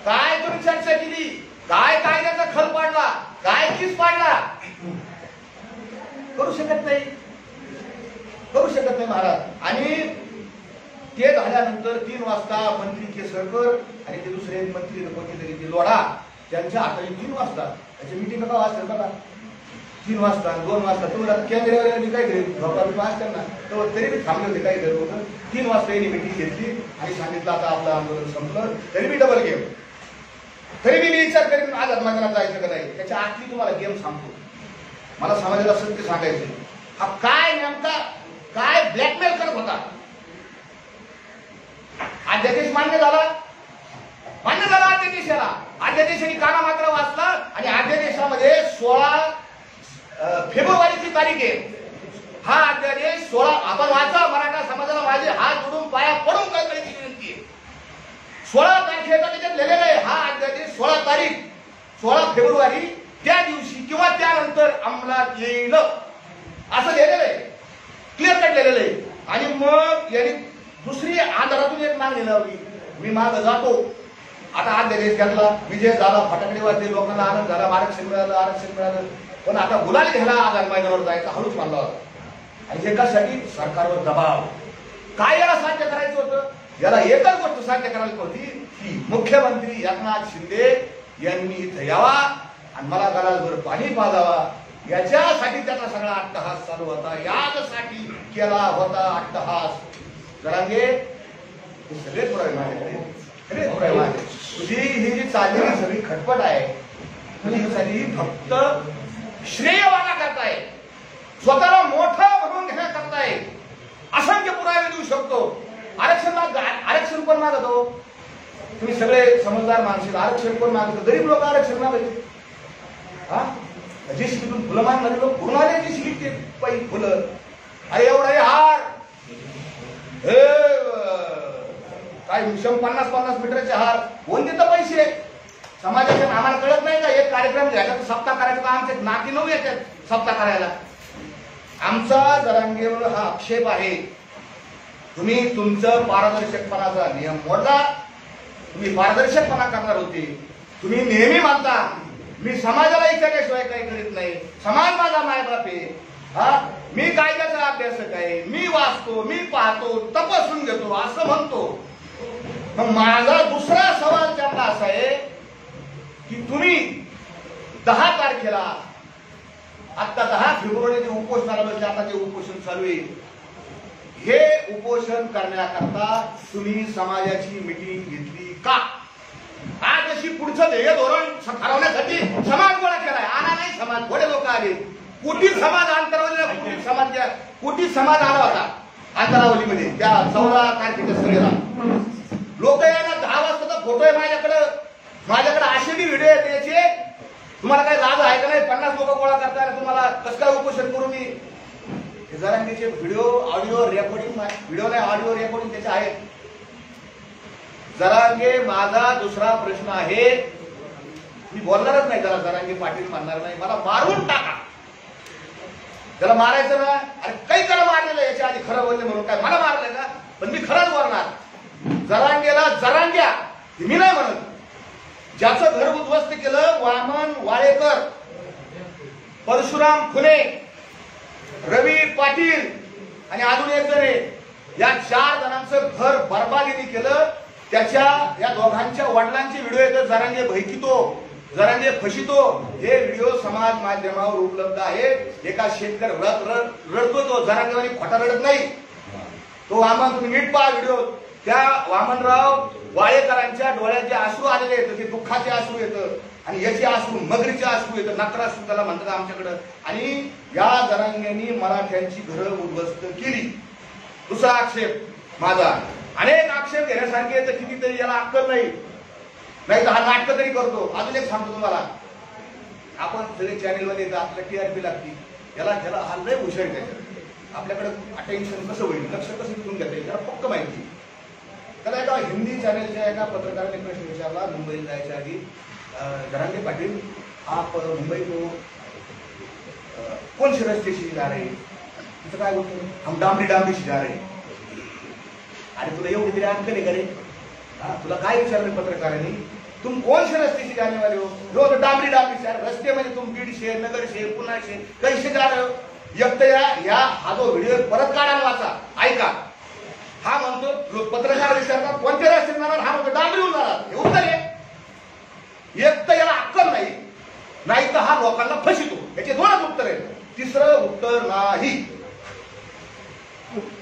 काय तुम्ही चर्चा केली? काय कायद्याचा खल पाडला? काय किस पाडला? करू शकत नाही. करू शकत नाही महाराज. आणि ते झाल्यानंतर तीन वाजता मंत्री केसरकर आणि ते दुसरे मंत्री कोणते ते लोढा त्यांच्या हाताने तीन वाजता. त्याची मिटिंग का वाजता? बघा तीन वाजता दोन वाजता. तुम्हाला मी काय करेल झोपा बिपा असतात ना तर तरी मी थांबले होते काही घरी होतं तीन वाजता यांनी मिटिंग घेतली आणि सांगितलं आता आपलं आंदोलन संपलं. तरी मी डबल गेम तरी मी विचार करेन आज मैदानात जायचं का नाही? त्याच्या आतली तुम्हाला गेम सांगतो. मला समाजाला सत्य सांगायचं हा काय नेमका काय ब्लॅकमेल करत होता? अध्यादेश मान्य झाला? मान्य झाला अध्यादेशाला अध्यादेशाने काना मात्र वाचला आणि अध्यादेशामध्ये सोळा फेब्रुवारीची तारीख आहे. हा अध्यादेश सोळा आपण वाचा मराठा समाजाला माझे हात जोडून पाया पडून कळकळीची विनंती आहे सोळा तारखेचा त्याच्यात लिहिलेला आहे हा अध्यादेश सोळा तारीख सोळा फेब्रुवारी त्या दिवशी किंवा त्यानंतर अंमलात येईल. असं लिहिलेलं आहे. क्लिअर कट लिहिलेलं आहे. आणि मग यांनी दुसरी आधारातून एक मागणी लावली मी माग जातो. आता अध्यादेश घेतला. विजय झाला फटाकडे वाजले लोकांना आनंद झाला आरक्षण मिळालं आरक्षण मिळालं. पण आता गुलाल घ्यायला आज मैदानावर जायचा हळूच मानला होता. आणि एकासाठी सरकारवर दबाव. काय याला साध्य करायचं होतं? याला एकच गोष्ट साध्य करायची होती की मुख्यमंत्री एकनाथ शिंदे यांनी इथं यावा आणि मला गलाजवर पाणी पाजावा. याच्यासाठी त्याचा सगळा अट्टहास चालू होता. याचसाठी केला होता अट्टहास. जरांगे सगळे पुरावे माझ्याकडे सगळे पुरावे माझे तुझी ही जी चाललेली सगळी खटपट आहे तुझी ही सगळी फक्त श्रेयवाना करताय स्वतःला मोठं म्हणून घेण्याकरताय असंख्य पुरावे देऊ शकतो. आरक्षण आरक्षण आरक्षण मागत. हो तुम्ही सगळे समजदार माणसे आरक्षण कोण मागत. गरीब लोक आरक्षण मागते हा? जे शिकून फुलं मागणारे लोक कुठून आले जे शिकते पायी फुलं. अरे एवढा हे हार. हे काय विषम पन्नास पन्नास मीटरचे हार. कोण देतं पैसे? समाजाच्या आम्हाला कळत नाही का? एक कार्यक्रम घ्यायचा तर सप्ताह करायचा तर आमचे नाकी नऊ येतात सप्ताह करायला. आमचा जरांगेवर हा आक्षेप आहे. तुम्ही तुमचं पारदर्शकपणाचा नियम मोडला. तुम्ही पारदर्शकपणा करणार होते. तुम्ही नेहमी मानता मी समाजाला विचारल्याशिवाय काही करीत नाही. समाज माझा मायबाप आहे. हा मी कायद्याचा अभ्यासक आहे. मी वाचतो मी पाहतो तपासून घेतो असं म्हणतो. मग माझा दुसरा सवाल त्यांना असा आहे की तुम्ही दहा तारखेला आता दहा फेब्रुवारी जे उपोषणाला बसले म्हणजे आता जे उपोषण चालू आहे हे उपोषण करण्याकरता तुम्ही समाजाची मिटिंग घेतली का? आज अशी पुढचं ध्येय धोरण ठरवण्यासाठी समाज गोळा केलाय. आला नाही समाज. थोडे लोक आले. कुटी समाज अंतरावली कुटी समाज त्या- समाज आला होता अंतरावलीमध्ये. त्या चौदा तारखेच्या सगळ्याला लोक यायला दहा वाजता फोटो आहे माझ्याकडं. माझ्याकडे असे बी व्हिडिओ आहेत याचे. तुम्हाला काही लाज आहे का नाही? पन्नास लोक गोळा करताय तुम्हाला कसं काय उपोषण करू मी. हे व्हिडिओ ऑडिओ रेकॉर्डिंग व्हिडिओ नाही ऑडिओ रेकॉर्डिंग त्याचे आहेत. जरांगे माझा दुसरा प्रश्न आहे. मी बोलणारच नाही त्याला जरांगे पाटील म्हणणार नाही. मला मारून टाका. त्याला मारायचं ना? अरे काही त्याला मारलेलं याच्या आधी खरं बोलले म्हणून. काय मला मारलंय का? पण मी खरंच बोलणार. जरांगेला जरांग्या. मी नाही म्हणत. ज्याचं घर उद्ध्वस्त केलं वामन वाळेकर परशुराम फुले रवी पाटील आणि अजून एक जण या चार जणांचं घर बरबादीने केलं. त्याच्या या दोघांच्या वडिलांचे व्हिडिओ येतात. जरांगे भैकितो जरांगे फशितो. हे व्हिडिओ समाज माध्यमावर उपलब्ध आहेत. एका शेतकरी रड रड रडतो तो. जरांगेवाली खोटा रडत नाही. तो वामन तुम्ही नीट पहा व्हिडिओ. त्या वामनराव वाळेकरांच्या डोळ्यात जे आलेले येतं ते दुःखाचे अश्रू येतं आणि याचे आश्रू मगरीचे अश्रू येतं नकराश्रू त्याला म्हणतात आमच्याकडं. आणि या जरांग्यांनी मराठ्यांची घरं उद्ध्वस्त केली. दुसरा आक्षेप माझा. अनेक आक्षेप घेण्यासारखे येतं कितीतरी याला अक्कल नाही. नाही तर हा नाटक तरी करतो. अजून एक सांगतो तुम्हाला. आपण सगळे चॅनेलमध्ये येतं आपल्या टीआरपी लागती याला त्याला हा लय हुशार त्याच्यात. आपल्याकडे अटेन्शन कसं होईल? लक्ष कसं घेऊन घेता येईल? त्याला पक्क माहिती त्याला एका हिंदी चॅनेलच्या एका पत्रकाराने प्रश्न विचारला मुंबईला जायच्या आधी. अं, जरांगे पाटील आप मुंबई को अं, कौन से रस्ते से जा रहे? तिथं काय बोलतो? हम डांबरी डांबरीशी जा रहे. अरे तुला एवढी तरी अंक नाही करे हा, तुला काय विचारलं पत्रकारांनी? तुम कौन से रस्ते से जाने वाले हो? जो तो डांबरी डांबरी शहर रस्ते म्हणजे तुम बीड शहर नगर शहर पुन्हा शहर कैसे जा रहे हो? एक तर या हा जो व्हिडिओ परत काढायला वाचा. ऐका. हा म्हणतो पत्रकार विचारतात कोणते रस्ते जाणार हा म्हणतो डांबरीहून जाणार हे उत्तर आहे. एक तर याला अक्कल नाही नाही तर हा लोकांना फसितो याचे दोनच उत्तर आहेत. तिसरं उत्तर नाही.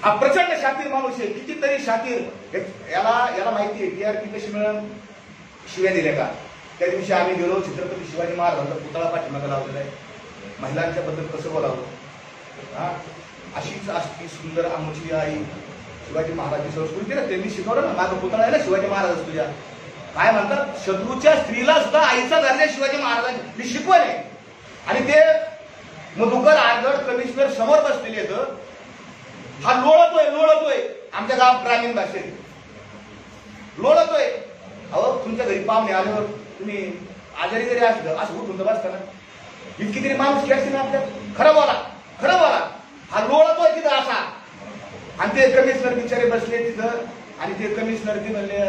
हा प्रचंड शातीर माणूस आहे. कितीतरी शातीर. हे- याला याला माहिती आहे टीआरपी कशी मिळेल? शिव्या दिल्या का? त्या दिवशी आम्ही गेलो छत्रपती शिवाजी महाराजांचा पुतळा पाठिंबा लावलेला आहे. महिलांच्या बद्दल कसं बोलावं? हा? अशीच असती सुंदर आमची आई. शिवाजी महाराजांची संस्कृती ना त्यांनी शिकवलं ना माझं पुतळा आहे ना शिवाजी महाराज तुझ्या काय म्हणतात? शत्रूच्या स्त्रीला सुद्धा आईचा दर्जा शिवाजी महाराजांनी. शिकवण आहे आणि ते मधुकर आगड कमिशनर समोर बसलेले आहेत. हा लोळतोय लोळतोय. आमच्या गाव ग्रामीण भाषेत. लोळतोय. अहो तुमच्या घरी पाहुणे आल्यावर तुम्ही आजारी जरी असलं असं उठून तर बसता ना. इतकी तरी माणूस खेळते ना आपल्या. खरं बोला खरं बोला. हा लोळतोय तिथं असा. आणि ते कमिशनर बिचारे बसले तिथं. आणि ते कमिशनर ते म्हणले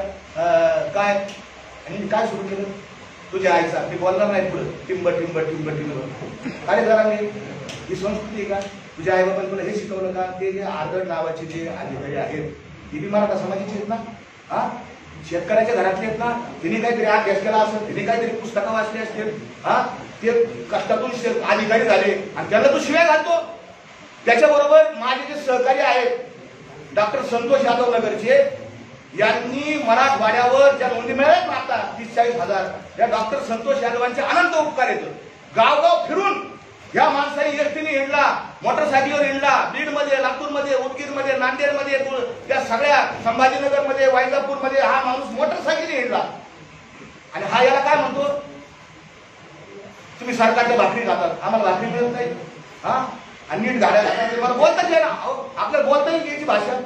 काय? आणि काय सुरू केलं? तुझ्या आईचा मी बोलणार नाही पुढं. टिंब टिंब टिंब टिंब काय जरा मी? ही संस्कृती आहे का? तुझ्या आई बाबांनी तुला हे शिकवलं का? ते जे आदर नावाचे जे अधिकारी आहेत ते बी मराठा समाजाचे आहेत ना? हा? शेतकऱ्याच्या घरातले आहेत ना? तिने काहीतरी अभ्यास केला असेल तिने काहीतरी पुस्तकं वाचली असतील हा? ते कष्टातून शे- अधिकारी झाले आणि त्यांना तू शिव्या घालतो. त्याच्याबरोबर माझे जे सहकारी आहेत डॉक्टर संतोष यादव नगरचे यांनी मराठवाड्यावर ज्या नोंदी मिळाल्यात ना आता तीस चाळीस हजार या डॉक्टर संतोष यादवांचे अनंत उपकार येतो गावगाव फिरून या माणसाने एसटीने हिंडला मोटरसायकलीवर हिंडला बीडमध्ये उदगीरमध्ये नांदेडमध्ये मध्ये नांदेडमध्ये त्या सगळ्या संभाजीनगरमध्ये मध्ये मध्ये हा माणूस मोटरसायकलीने हिंडला. आणि हा याला काय म्हणतो? तुम्ही सरकारच्या भाकरी खातात. आम्हाला भाकरी मिळत नाही. हा? आणि नीट गाड्या मला बोलताच आहे ना अहो, आपल्याला बोलता येईल याची भाषा.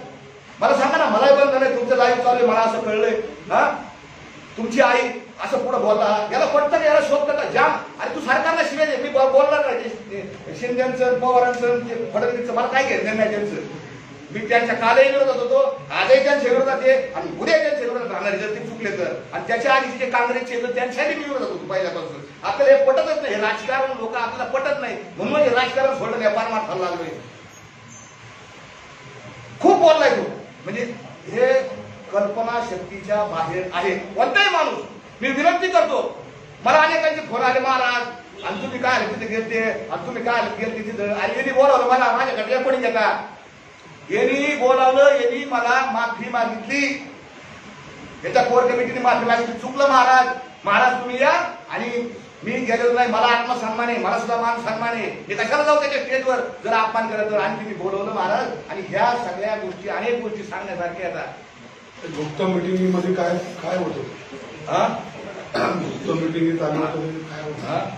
मला सांगा ना मलाही बंद नाही तुमचं लाईव्ह चालू आहे मला असं कळलंय. हा? तुमची आई असं पुढे बोलता. याला पटतं का? याला शोधतं का? जाम अरे तू सरकारला शिवाय मी ब- बोलणार नाही. शिंद्यांचं पवारांचं ते फडणवीसचं. मला काय घेतलं नाही त्यांचं? मी त्यांच्या कालही विरोधात होतो आजही त्यांच्या विरोधात आहे आणि उद्या त्यांच्या विरोधात राहणार जर ते चुकले तर. आणि त्याच्या आधी जे काँग्रेसचे तर त्यांच्याही मी विरोधात होतो पहिल्यापासून. आपल्याला हे पटतच नाही हे राजकारण लोक आपल्याला पटत नाही. म्हणून हे राजकारण सोडलं या पार लागलोय. खूप बोललाय तो. म्हणजे हे कल्पना शक्तीच्या बाहेर आहे. कोणताही माणूस मी विनंती करतो मला अनेकांचे फोन आले महाराज आणि तुम्ही काय आले तिथे गेलते आणि तुम्ही काय आले गेलते तिथं? आणि यांनी बोलावलं मला माझ्याकडे कोणी घेता? यांनी बोलावलं यांनी मला माफी मागितली. याच्या कोर कमिटीने माफी मागितली. चुकलं महाराज. महाराज तुम्ही या आणि मी गेलेलो नाही. मला आत्मसन्मान आहे. मला सुद्धा मान सन्मान आहे. मी कशाला जाऊ त्याच्या स्टेजवर? जर अपमान करत तर आणखी मी बोलवलं महाराज. आणि ह्या सगळ्या गोष्टी अनेक गोष्टी सांगण्यासारख्या आता. गुप्त मिटिंगमध्ये काय काय होतं? हा? गुप्त मिटिंग हा?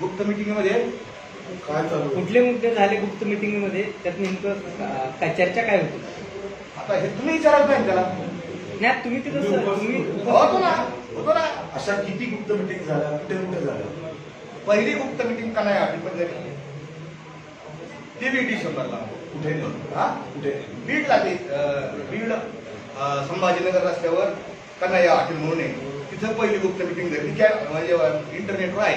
गुप्त मिटिंगमध्ये काय चालू होतं? कुठले मुद्दे झाले गुप्त मिटिंगमध्ये त्यात नेमकं अं, काय चर्चा काय होती? आता हे तुम्ही विचारायला पाहिजे त्याला. नाही तुम्ही तिथं तुम्ही सर, उपस्थित तुम्ही होते. होतो ना होतो ना. अशा किती गुप्त मिटिंग झाल्या कुठे कुठे झाल्या? पहिली गुप्त मिटिंग का नाही आली पण झाली ती बी डिसेंबरला कुठे? हा? कुठे? बीडला ते अं, बीड अं, संभाजीनगर रस्त्यावर कन्हैया हॉटेल म्हणून आहे. तिथं पहिली गुप्त मिटिंग झाली. त्या म्हणजे इंटरनेटवर आहे.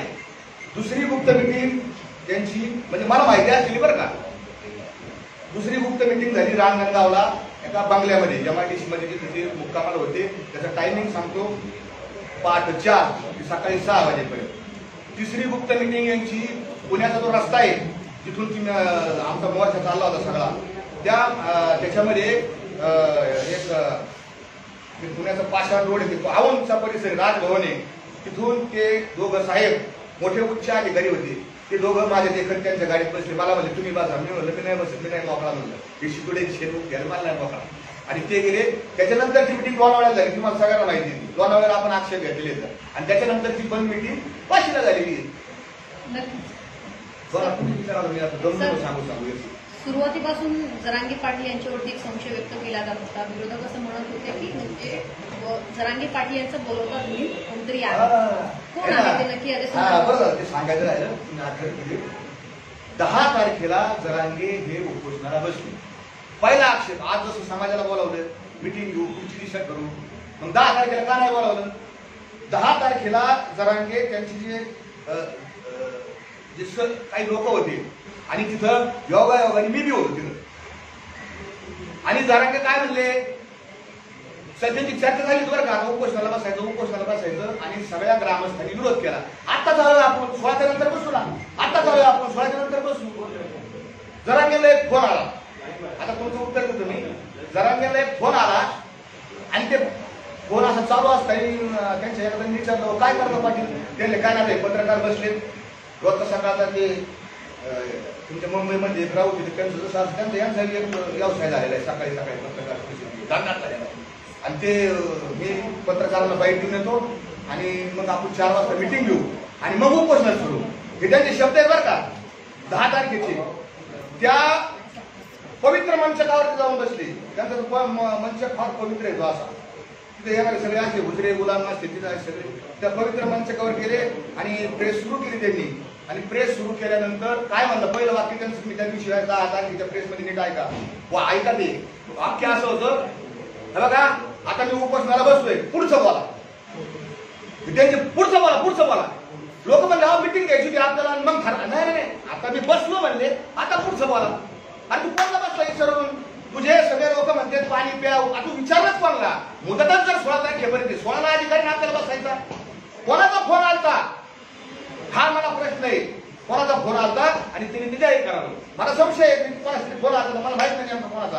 दुसरी गुप्त मिटिंग त्यांची म्हणजे मला माहिती असलेली बरं का. दुसरी गुप्त मिटिंग झाली रांजणगावला एका बंगल्यामध्ये एमआयडीसी मध्ये जिथे ते मुक्कामाला होते. त्याचा टायमिंग सांगतो. पाठ चार ते सकाळी सहा वाजेपर्यंत. तिसरी गुप्त मिटिंग यांची पुण्याचा जो रस्ता आहे तिथून ती आमचा मोर्चा चालला होता सगळा. त्या त्याच्यामध्ये एक पुण्याचा पाषाण रोड आहे औंधचा परिसर राजभवन आहे. तिथून ते दोघं साहेब मोठे उच्च अधिकारी होते. ते दोघं माझ्या देखत त्यांच्या गाडीत बसले मला म्हणले तुम्ही बसा मी म्हणलं मी नाही बसत मी नाही मोकळा म्हणलं हे शितुडे शेत घ्यायला मला नाही मोकळा आणि ते गेले त्याच्यानंतर ती मिटिंग लोणावळ्यात झाली तुम्हाला सगळ्यांना माहिती आहे. लोणावळ्याला आपण आक्षेप घेतलेले आणि त्याच्यानंतर ती पण मिटिंग वाशीला झालेली आहे. बरं तुम्ही मी आता सर. सांगू सांगू. सुरुवातीपासून जरांगे पाटील यांच्यावरती एक संशय व्यक्त केला जात होता. विरोधक असं म्हणत होते की म्हणजे जरांगे पाटील यांचं बोलवतात मी कोणतरी आहे. कोण आहे ते नक्की आहे ते सांगायचं राहिलं. तुम्ही. दहा तारखेला जरांगे हे उपोषणाला बसले. पहिला आक्षेप आज जसं समाजाला बोलावलं मिटिंग घेऊ पुढची दिशा करू मग दहा तारखेला का नाही बोलावलं? दहा तारखेला जरांगे त्यांची जे जे काही लोक होते आणि तिथं योगा योगाने मी बी होतो तिथं. आणि जरा काय म्हणले? सध्याची चर्चा झाली बरं का आता उपोषणाला बसायचं उपोषणाला बसायचं आणि सगळ्या ग्रामस्थांनी विरोध केला. आता झालं आपण सोळाच्या नंतर बसू ना. आता चालू आपण सोळाच्या नंतर बसू. जरा गेला एक फोन आला. आता तुमचं उत्तर देतो मी. जरा गेला एक फोन आला आणि ते फोन असा चालू असताना त्यांच्या एखाद्या विचारलं काय करतो पाटील? त्यांनी काय नाही पत्रकार बसले रोजचा सकाळचा ते तुमच्या मुंबईमध्ये एक राहू तिथे त्यांचं जसं असं त्यांचा यांचा एक व्यवसाय झालेला आहे. सकाळी सकाळी पत्रकार परिषदेत. झालेला आहे. आणि ते मी पत्रकारांना बाईट देऊन येतो आणि मग आपण चार वाजता मिटिंग घेऊ. आणि मग उपोषण सुरू. हे त्यांचे शब्द आहेत बरं का. दहा तारखेचे. त्या पवित्र मंचकावरती जाऊन बसले. त्यांचा तो मंच फार पवित्र आहे तो असा. तिथे येणारे सगळे असे हुजरे गुलाम असते तिथे असे सगळे त्या पवित्र मंचकावर गेले आणि प्रेस सुरू केली त्यांनी. आणि प्रेस सुरू केल्यानंतर काय म्हणलं? पहिलं वाक्य त्यांचं मी त्या दिवशी की त्या प्रेसमध्ये नीट ऐका. वा ऐका ते. वाक्य असं होतं हे बघा आता मी उपासनाला बसलोय पुढचं बोला. त्यांचे पुढचं बोला पुढचं बोला. लोक म्हणले हा मिटिंग घ्यायची होती आपल्याला आणि मग ठरवा. नाही नाही, आता मी बसलो म्हणले आता पुढचं बोला. आणि तू कोणता बसला विचारून? तुझे सगळे लोक म्हणते पाणी प्या आता तू विचारलंच कोणला? मुदतच जर सोळा तारखेपर्यंत आहे, सोळाला अधिकारी आपल्याला बसायचा. कोणाचा फोन आलता? हा मला प्रश्न आहे. कोणाचा फोन आलता? आणि तिने निजाही करावं मला संशय आहे. की कोणाचा फोन आलता? मला माहीत नाही नेमका कोणाचा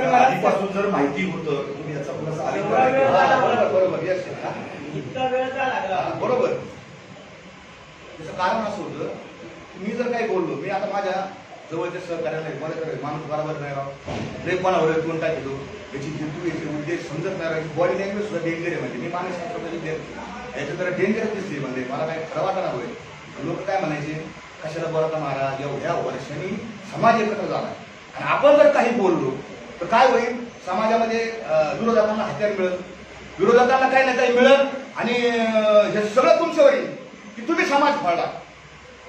तुम्हाला आधीपासून जर माहिती होतं तुम्ही याचा खुलासा. हा, बरोबर बरोबर. येस. इतका वेळ का लागला? बरोबर. त्याचं कारण असं होतं की मी जर काही बोललो मी आता माझ्या जवळच्या सहकार्याला आहे, मला माणूस बरोबर नाही राव लय कोणावर कोण टाकतो याची हेतू याचे उद्देश समजत नाही राव बॉडी लँग्वेज सुद्धा डेंजर आहे म्हणजे. मी माणूस याच्या जरा डेंजर दिसते म्हणजे. मला काय खरं वाटणार होईल लोक काय म्हणायचे? कशाला बोलता महाराज? एवढ्या वर्षांनी समाज एकत्र झाला. आणि आपण जर काही बोललो तर काय होईल? समाजामध्ये अं, विरोधकांना हत्यार मिळेल. विरोधकांना काही ना काही मिळत आणि हे सगळं तुमच्यावर येईल. की तुम्ही समाज फाळला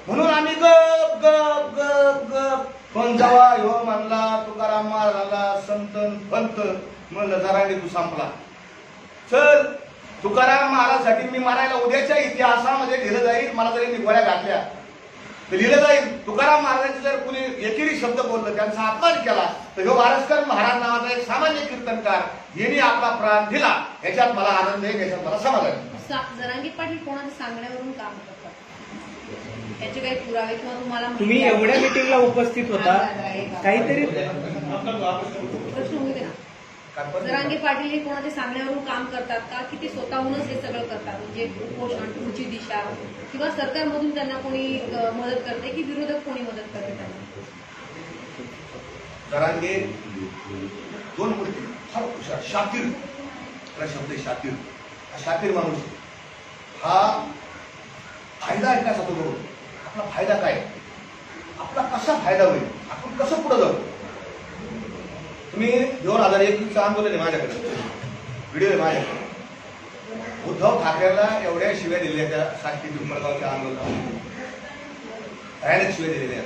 म्हणून आम्ही गप गप गप गप. पण जेव्हा ह्यो म्हणला तुकाराम महाराजाला संतन पंत म्हणलं जरांगे तू संपला. चल तुकाराम महाराजसाठी मी मारायला उद्याच्या इतिहासामध्ये लिहिलं जाईल. मला जरी मी गोळ्या घातल्या. तर लिहिलं जाईल. तुकाराम महाराजांचे जर कुणी एकेरी शब्द बोललं त्यांचा अपमान केला तर ह्यो वारसकर महाराज नावाचा एक सामान्य कीर्तनकार यांनी आपला प्राण दिला. याच्यात मला आनंद आहे याच्यात मला समाधान जरांगी पाटील कोणाच्या सांगण्यावरून काम त्याचे काही पुरावे किंवा तुम्हाला तुम्ही? एवढ्या मिटिंगला उपस्थित होता. काहीतरी जरांगे पाटील हे कोणाच्या सांगण्यावरून काम करतात का? की ते स्वतःहूनच हे सगळं करतात? म्हणजे उपोषण पुढची दिशा किंवा सरकारमधून त्यांना कोणी मदत करते की विरोधक कोणी मदत करते त्यांना? जरांगे दोन गोष्टी. फार हुशार. शातीर त्याला शब्द आहे शातीर हा शातीर माणूस हा फायदा आहे का तो बरोबर आपला फायदा काय? आपला कसा फायदा होईल? आपण कसं पुढे जाऊ? तुम्ही दोन हजार एकवीसचं आंदोलन आहे माझ्याकडे. व्हिडिओ आहे माझ्याकडे. उद्धव ठाकरेला एवढ्या शिव्या दिलेल्या त्या साक्षी पिंपळगावच्या आंदोलनात भयानक शिव्या दिलेल्या.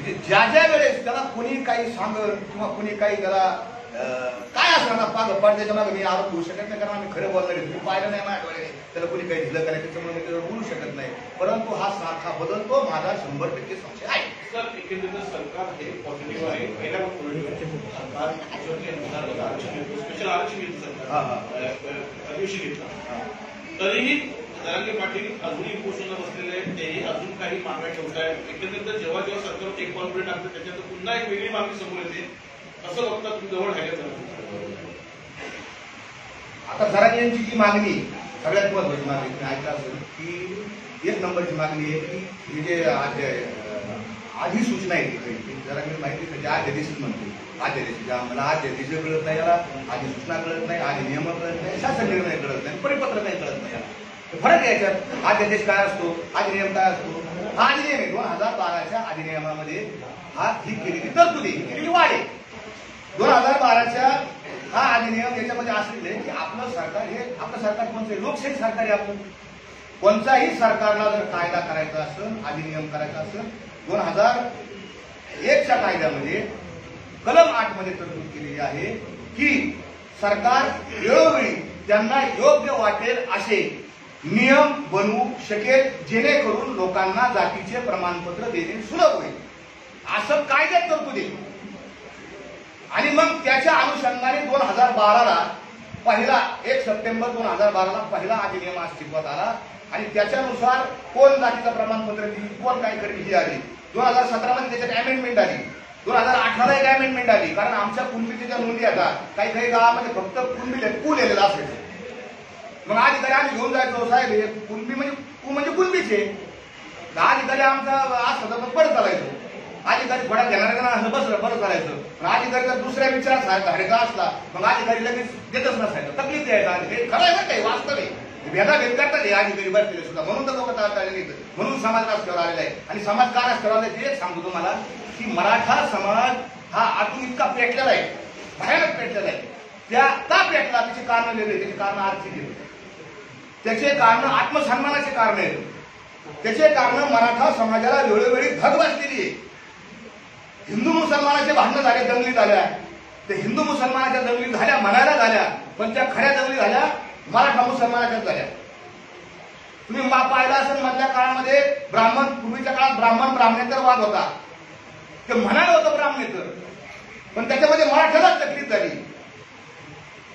म्हणजे ज्या ज्या वेळेस त्याला कोणी काही सांगत किंवा कोणी काही त्याला काय असणार ना पाग पण त्याच्यामागे मी आरोप घेऊ शकत नाही कारण आम्ही खरं बोलणार आहे. तुम्ही पाहिलं नाही माझ्या डोळ्याने. त्याला कोणी काही दिलं का नाही त्याच्यामुळे मी त्याला बोलू शकत नाही. परंतु हा सारखा बदलतो माझा शंभर टक्के संशय आहे. सर एकंदरीत सरकार हे पॉझिटिव्ह आहे. पहिल्या सरकार स्पेशल आरक्षण घेतलं. सरकार. अधिवेशन घेतलं. तरीही जरांगे पाटील अजूनही उपोषणाला बसलेले आहेत. तेही अजून काही मागण्या ठेवत आहेत एकंदरीत जेव्हा जेव्हा सरकारवर एक कॉन्फिडंट टाकतं त्याच्यात पुन्हा एक वेगळी मागणी समोर येते. कसं बघता तुम्ही जवळ आता जरा यांची जी मागणी सगळ्यात महत्वाची मागणी तुम्ही ऐकलं असेल की एक नंबरची मागणी आहे की हे जे आज सूचना अधिसूचना आहे जरा मी माहिती म्हणजे आद्यदेशीच म्हणते आद्यदेशी आम्हाला मला कळत नाही याला अधिसूचना कळत नाही आधी नियम कळत नाही शासन निर्णय कळत नाही परिपत्र नाही कळत नाही याला. फरक याच्यात आद्यदेश काय असतो अधिनियम काय असतो हा अधिनियम आहे दोन हजार बाराच्या अधिनियमामध्ये हा ही केलेली तरतुदी केलेली वाढ आहे. दोन हजार बाराच्या हा अधिनियम याच्यामध्ये असलेले की आपलं सरकार हे आपलं सरकार कोणतं आहे? लोकशाही सरकार आहे आपण कोणत्याही सरकारला जर कायदा करायचा असेल अधिनियम करायचा असेल दोन हजार एकच्या कायद्यामध्ये कलम आठमध्ये तरतूद केलेली आहे की सरकार वेळोवेळी त्यांना योग्य वाटेल असे नियम बनवू शकेल जेणेकरून लोकांना जातीचे प्रमाणपत्र देणे सुलभ होईल. असं कायद्यात तरतूद आहे. आणि मग त्याच्या अनुषंगाने दोन हजार बाराला पहिला एक सप्टेंबर दोन हजार बाराला पहिला अधिनियम अस्तित्वात आला. आणि त्याच्यानुसार कोण जातीचं प्रमाणपत्र दिली कोण काय करेल ही आली. दोन हजार सतरामध्ये त्याच्यात अमेंडमेंट आली. दोन हजार अठराला एक अमेंडमेंट आली. कारण आमच्या कुणबीच्या ज्या नोंदी आता काही काही गावामध्ये फक्त कुणबी पूल लिहिलेला असायचं मग अधिकारी आम्ही घेऊन जायचो साहेब हे कुणबी म्हणजे कु म्हणजे कुणबीचे अधिकारी आमचा आज तर पडत चालायचो अधिकारी थोडा घेणार का असं बसलं बरं करायचं. पण अधिकारी जर दुसऱ्या विचार सा- असला मग अधिकारी लगेच देतच नसायचं. तकलीफ द्यायचा अधिकारी खरं आहे ना काही वास्तव आहे. भेदाभेद करतात हे अधिकारी बसलेले सुद्धा. म्हणून तर लोक आलेले म्हणून समाज रस्त्यावर आलेला आहे आणि समाज का रस्त्यावर आहे ते सांगू सांगतो तुम्हाला की मराठा समाज हा आतून इतका पेटलेला आहे. भयानक पेटलेला आहे. त्या का पेटला? त्याची कारण लिहिले त्याची कारण आर्थिक आहेत. त्याचे कारण आत्मसन्मानाचे कारण आहेत. त्याचे कारण मराठा समाजाला वेळोवेळी धग बसलेली आहे. हिंदू मुसलमानाचे भांडणं झाले दंगली झाल्या. ते हिंदू मुसलमानाच्या दंगली झाल्या म्हणायला झाल्या पण त्या खऱ्या दंगली झाल्या मराठा मुसलमानाच्याच झाल्या. तुम्ही मा पाहिला असेल मधल्या काळामध्ये ब्राह्मण पूर्वीच्या काळात ब्राह्मण ब्राह्मणेतर वाद होता. ते म्हणायला होतं ब्राह्मणेतर पण त्याच्यामध्ये मराठ्यालाच तकलीफ झाली.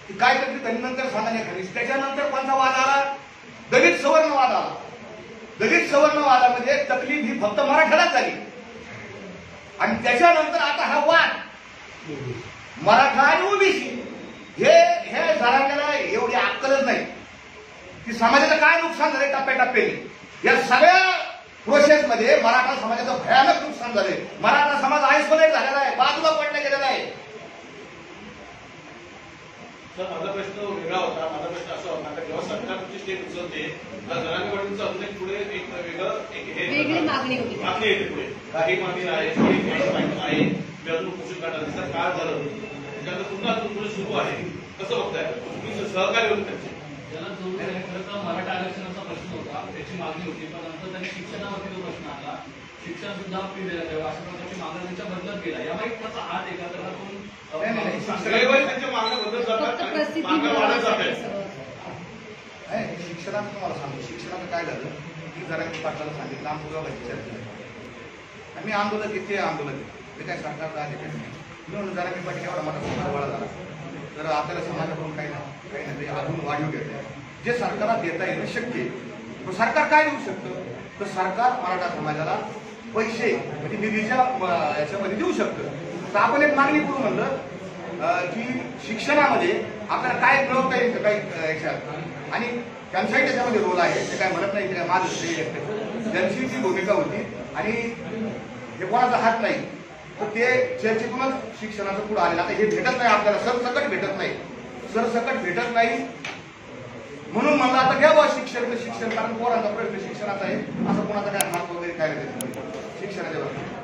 ती काय तकलीफ झाली नंतर सांगायला नाही त्याच्यानंतर कोणता वाद आला? दलित सवर्ण वाद आला. दलित सवर्ण वादामध्ये तकलीफ ही फक्त मराठ्यालाच झाली. आणि त्याच्यानंतर आता हा वाद. मराठा आणि ओबीसी हे हे जरांगेला एवढी अक्कलच नाही. की समाजाचं काय नुकसान झालंय टप्प्याटप्प्याने या सगळ्या प्रोसेसमध्ये मराठा समाजाचं भयानक नुकसान झालंय. मराठा समाज आयसोलेट झालेला आहे. बाजूला पडला गेलेला आहे. सर माझा प्रश्न वेगळा होता. माझा प्रश्न असा होता का जेव्हा सरकार तुमची स्टेप उचलते पाटीलचं अजून एक पुढे एक वेगळं एक हे वेगळी मागणी येते पुढे. काही मागणी आहे आहे. मी अजून पोषण काढणार सर काय झालं? त्याच्यानंतर पुन्हा अजून पुढे सुरू आहे. कसं बघताय? तुम्ही सहकार्य होते त्यांचे. त्याला मराठा आरक्षणाचा प्रश्न होता त्याची मागणी होती. पण नंतर त्यांनी शिक्षणावरती जो प्रश्न आला शिक्षण सुद्धा फी दिला तेव्हा अशा प्रकारची मागण्या त्यांच्या बदलत गेला यामागे त्याचा हात का कोण नाही, नाही, नाही. नाही, शिक्षणाचं तुम्हाला सांगतो. शिक्षणाचं काय झालं? मी जरा मी पाटलाला सांगितलं. आंदोलनाची चर्चा आहे. आणि मी आंदोलन आहे, ते आंदोलन आहे. ते काय सरकारचं अधिकार नाही. म्हणून जरा मी पाटील एवढा मोठा समाजवाळा झाला. तर आपल्याला समाजाकडून काही ना काही ना काही अजून वाढीव घेतलं जे सरकारला देता येणं शक्य आहे. पण सरकार काय देऊ शकतं? तर सरकार मराठा समाजाला पैसे म्हणजे निधीच्या याच्यामध्ये देऊ शकतं. तर आपण एक मागणी करू म्हणलं की शिक्षणामध्ये आपल्याला काय मिळवता येईल काही याच्यात. आणि त्यांचाही त्याच्यामध्ये रोल आहे ते काय म्हणत नाही की काय माझं श्रेय त्यांची जी भूमिका होती आणि हे कोणाचा हात नाही तर ते चर्चेतूनच शिक्षणाचं पुढे आलेलं. आता हे भेटत नाही आपल्याला सरसकट भेटत नाही. सरसकट भेटत नाही म्हणून म्हणलं आता घ्यावं शिक्षण शिक्षण कारण कोणाचा प्रश्न शिक्षणाचा आहे. असं कोणाचा काय हात वगैरे काय नाही त्याच्यामध्ये. शिक्षणाच्या बाबतीत